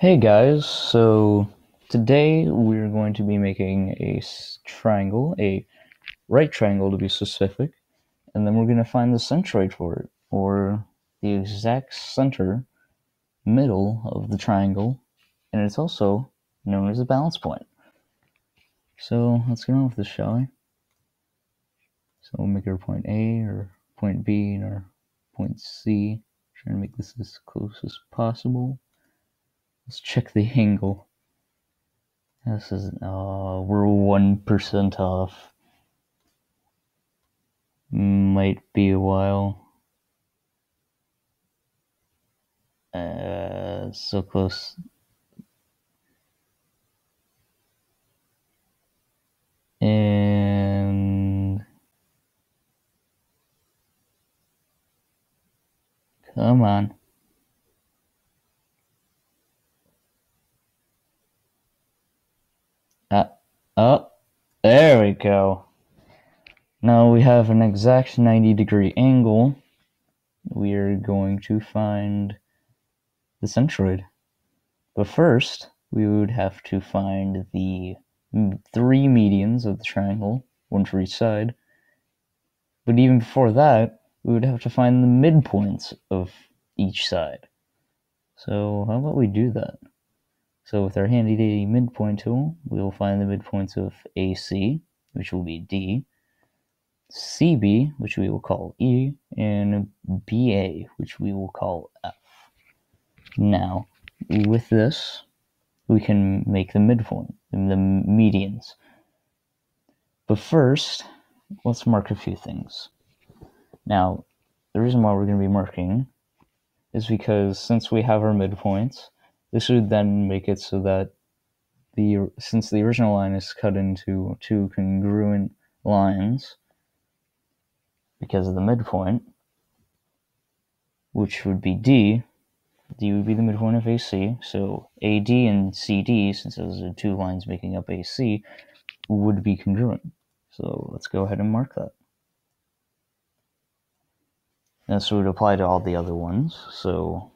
Hey guys, so today we're going to be making a triangle, a right triangle to be specific, and then we're going to find the centroid for it, or the exact center, middle of the triangle, and it's also known as a balance point. So let's get on with this, shall we? So we'll make our point A, or point B, and our point C, trying to make this as close as possible. Let's check the angle. This is uh we're one percent off. Might be a while. Uh so close. And come on. Uh, oh, there we go. Now we have an exact 90 degree angle. We are going to find the centroid. But first, we would have to find the three medians of the triangle, one for each side. But even before that, we would have to find the midpoints of each side. So how about we do that? So with our handy dandy midpoint tool, we will find the midpoints of AC, which will be D, CB, which we will call E, and BA, which we will call F. Now, with this, we can make the midpoint, the medians. But first, let's mark a few things. Now, the reason why we're going to be marking is because since we have our midpoints, this would then make it so that the since the original line is cut into two congruent lines because of the midpoint, which would be D, D would be the midpoint of AC, so AD and CD, since those are two lines making up AC, would be congruent. So let's go ahead and mark that. This would apply to all the other ones, so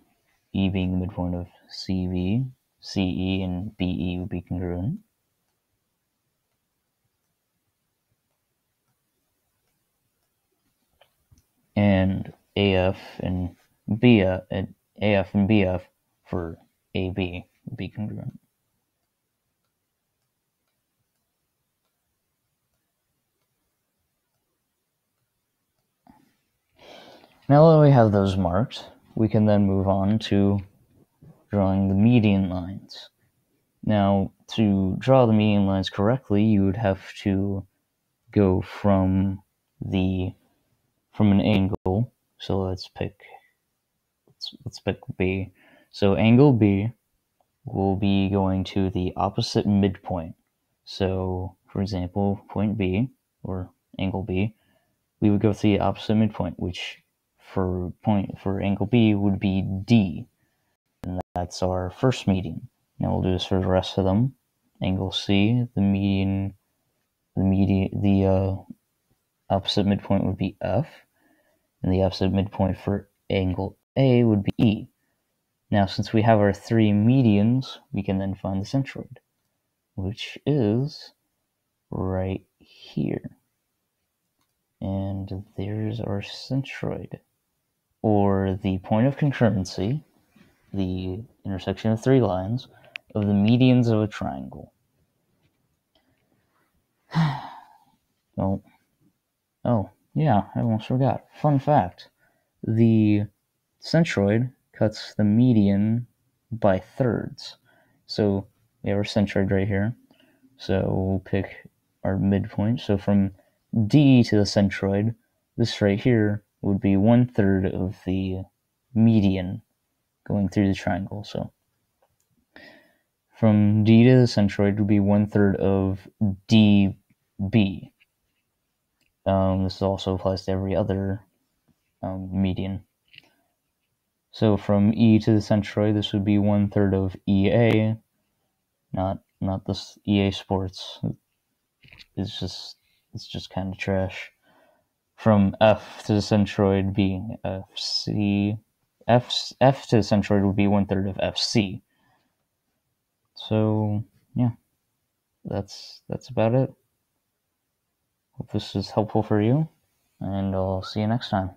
E being the midpoint of CB, CE, and BE would be congruent. And AF and BF uh, and AF and BF for AB would be congruent. Now that we have those marked, we can then move on to drawing the median lines. Now, to draw the median lines correctly, you would have to go from the from an angle. So let's pick let's, let's pick B. So angle B will be going to the opposite midpoint. So, for example, point B or angle B, we would go to the opposite midpoint, which for point for angle B would be D. That's our first median. Now we'll do this for the rest of them. Angle C, the median, the median, the uh, opposite midpoint would be F, and the opposite midpoint for angle A would be E. Now, since we have our three medians, we can then find the centroid, which is right here. And there's our centroid, or the point of concurrency, the intersection of three lines, of the medians of a triangle. oh, oh, yeah, I almost forgot. Fun fact the centroid cuts the median by thirds. So we have our centroid right here. So we'll pick our midpoint. So from D to the centroid, this right here would be one third of the median going through the triangle. So from D to the centroid would be one third of DB. Um, this also applies to every other um, median. So from E to the centroid, this would be one third of EA, not not this EA Sports. It's just it's just kind of trash. From F to the centroid being FC, F F to the centroid would be one third of FC. So yeah, that's that's about it. Hope this is helpful for you, and I'll see you next time.